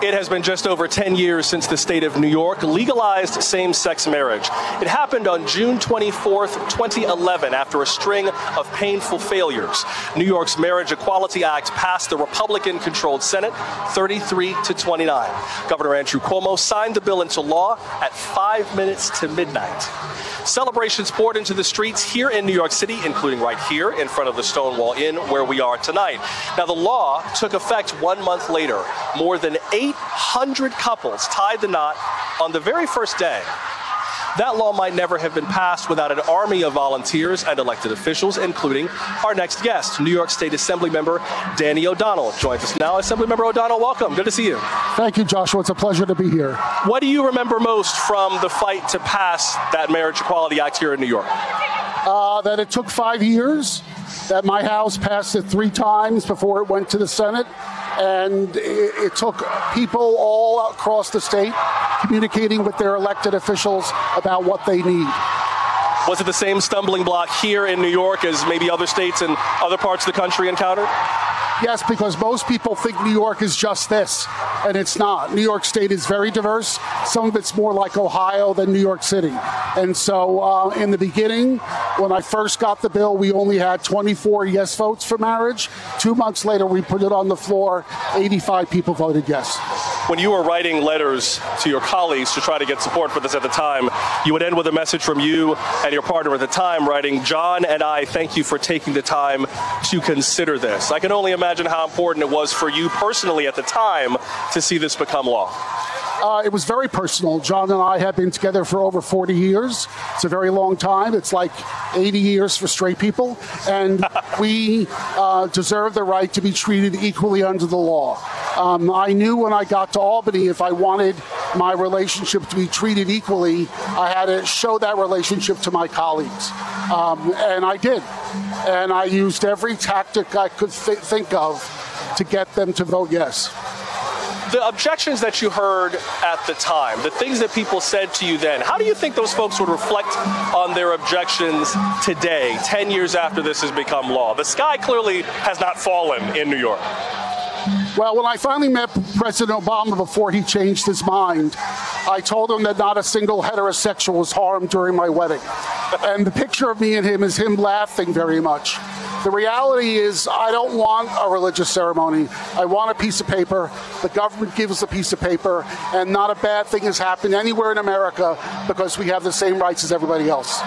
It has been just over 10 years since the state of New York legalized same sex marriage. It happened on June 24, 2011, after a string of painful failures. New York's Marriage Equality Act passed the Republican controlled Senate 33 to 29. Governor Andrew Cuomo signed the bill into law at five minutes to midnight. Celebrations poured into the streets here in New York City, including right here in front of the Stonewall Inn where we are tonight. Now, the law took effect one month later. More than 800 couples tied the knot on the very first day. That law might never have been passed without an army of volunteers and elected officials, including our next guest, New York State Assembly member Danny O'Donnell. Joins us now. Assemblymember O'Donnell, welcome. Good to see you. Thank you, Joshua. It's a pleasure to be here. What do you remember most from the fight to pass that Marriage Equality Act here in New York? Uh, that it took five years, that my house passed it three times before it went to the Senate, and it, it took people all across the state communicating with their elected officials about what they need. Was it the same stumbling block here in New York as maybe other states and other parts of the country encountered? Yes, because most people think New York is just this, and it's not. New York State is very diverse. Some of it's more like Ohio than New York City. And so, uh, in the beginning, when I first got the bill, we only had 24 yes votes for marriage. Two months later, we put it on the floor. 85 people voted yes when you were writing letters to your colleagues to try to get support for this at the time, you would end with a message from you and your partner at the time writing, John and I thank you for taking the time to consider this. I can only imagine how important it was for you personally at the time to see this become law. Uh, it was very personal. John and I have been together for over 40 years. It's a very long time. It's like 80 years for straight people. And we uh, deserve the right to be treated equally under the law. Um, I knew when I got to Albany if I wanted my relationship to be treated equally, I had to show that relationship to my colleagues. Um, and I did. And I used every tactic I could th- think of to get them to vote yes the objections that you heard at the time, the things that people said to you then, how do you think those folks would reflect on their objections today, 10 years after this has become law? The sky clearly has not fallen in New York. Well, when I finally met President Obama before he changed his mind, I told him that not a single heterosexual was harmed during my wedding. and the picture of me and him is him laughing very much. The reality is, I don't want a religious ceremony. I want a piece of paper. The government gives us a piece of paper, and not a bad thing has happened anywhere in America because we have the same rights as everybody else.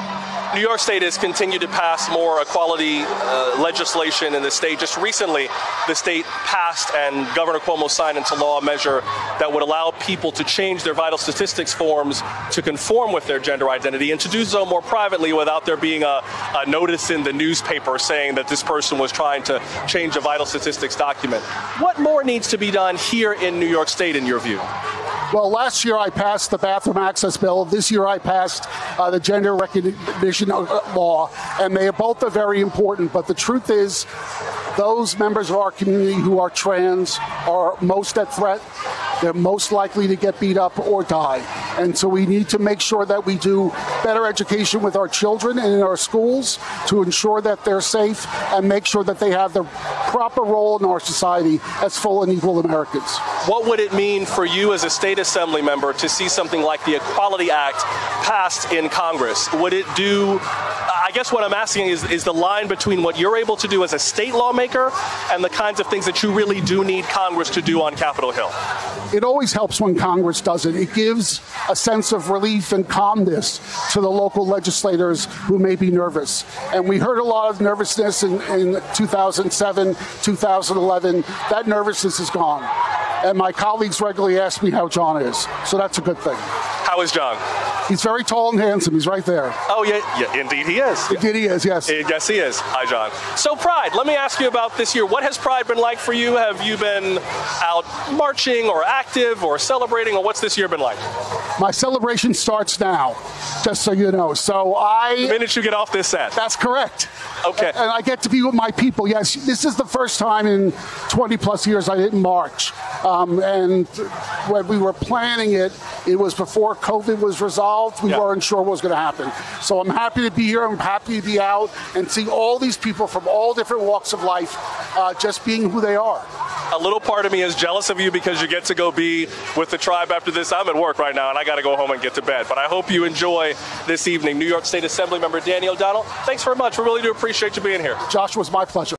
New York State has continued to pass more equality uh, legislation in the state. Just recently, the state passed and Governor Cuomo signed into law a measure that would allow people to change their vital statistics forms to conform with their gender identity and to do so more privately without there being a, a notice in the newspaper saying that this person was trying to change a vital statistics document. What more needs to be done here in New York State, in your view? Well, last year I passed the bathroom access bill. This year I passed uh, the gender recognition uh, law, and they both are very important. But the truth is, those members of our community who are trans are most at threat. They're most likely to get beat up or die. And so we need to make sure that we do better education with our children and in our schools to ensure that they're safe and make sure that they have the proper role in our society as full and equal Americans. What would it mean for you as a state assembly member to see something like the Equality Act passed in Congress? Would it do I guess what I'm asking is, is the line between what you're able to do as a state lawmaker and the kinds of things that you really do need Congress to do on Capitol Hill. It always helps when Congress does it. It gives a sense of relief and calmness to the local legislators who may be nervous. And we heard a lot of nervousness in, in 2007, 2011. That nervousness is gone. And my colleagues regularly ask me how John is. So that's a good thing. How is John? He's very tall and handsome. He's right there. Oh, yeah, yeah indeed he is. Indeed he is, yes. Yes, he is. Hi, John. So, Pride, let me ask you about this year. What has Pride been like for you? Have you been out marching or active or celebrating, or what's this year been like? My celebration starts now, just so you know. So, I. The minute you get off this set. That's correct. Okay. And I get to be with my people. Yes, this is the first time in 20 plus years I didn't march. Um, and when we were planning it, it was before COVID was resolved, we Yeah. weren't sure what was going to happen. So I'm happy to be here. I'm happy to be out and see all these people from all different walks of life uh, just being who they are. A little part of me is jealous of you because you get to go be with the tribe after this. I'm at work right now and I got to go home and get to bed. But I hope you enjoy this evening. New York State Assembly member Danny O'Donnell, thanks very much. We really do appreciate you being here. Josh, it was my pleasure.